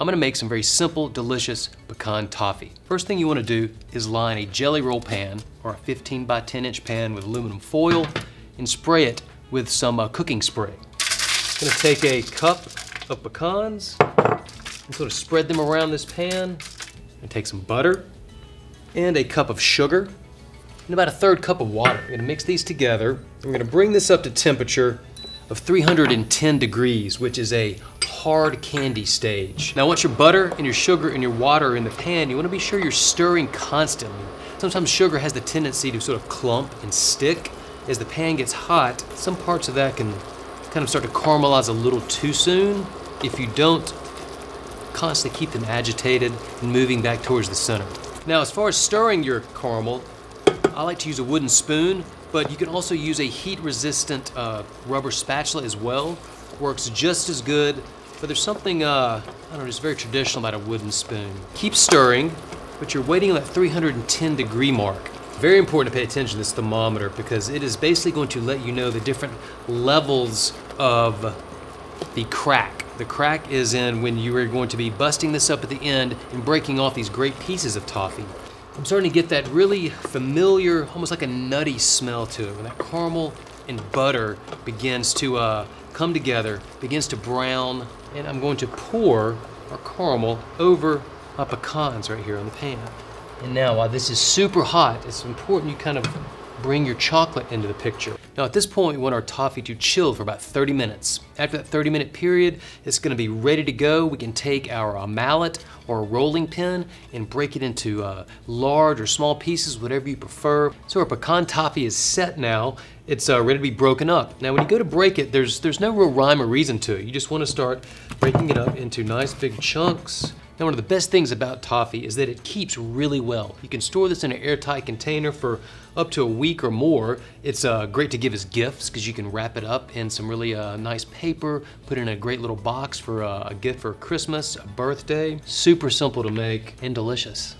I'm gonna make some very simple, delicious pecan toffee. First thing you wanna do is line a jelly roll pan or a 15 by 10 inch pan with aluminum foil and spray it with some uh, cooking spray. I'm gonna take a cup of pecans and sort of spread them around this pan and take some butter and a cup of sugar and about a third cup of water. I'm gonna mix these together. I'm gonna bring this up to temperature of 310 degrees, which is a hard candy stage. Now once your butter and your sugar and your water are in the pan, you wanna be sure you're stirring constantly. Sometimes sugar has the tendency to sort of clump and stick. As the pan gets hot, some parts of that can kind of start to caramelize a little too soon. If you don't constantly keep them agitated and moving back towards the center. Now as far as stirring your caramel, I like to use a wooden spoon, but you can also use a heat resistant uh, rubber spatula as well. Works just as good, but there's something, uh, I don't know, just very traditional about a wooden spoon. Keep stirring, but you're waiting on that 310 degree mark. Very important to pay attention to this thermometer because it is basically going to let you know the different levels of the crack. The crack is in when you are going to be busting this up at the end and breaking off these great pieces of toffee. I'm starting to get that really familiar, almost like a nutty smell to it. When that caramel and butter begins to uh, come together, begins to brown, and I'm going to pour our caramel over my pecans right here on the pan. And now, while this is super hot, it's important you kind of bring your chocolate into the picture. Now at this point, we want our toffee to chill for about 30 minutes. After that 30 minute period, it's gonna be ready to go. We can take our uh, mallet or a rolling pin and break it into uh, large or small pieces, whatever you prefer. So our pecan toffee is set now. It's uh, ready to be broken up. Now when you go to break it, there's, there's no real rhyme or reason to it. You just wanna start breaking it up into nice big chunks. Now one of the best things about toffee is that it keeps really well. You can store this in an airtight container for up to a week or more. It's uh, great to give as gifts because you can wrap it up in some really uh, nice paper, put in a great little box for uh, a gift for Christmas, a birthday. Super simple to make and delicious.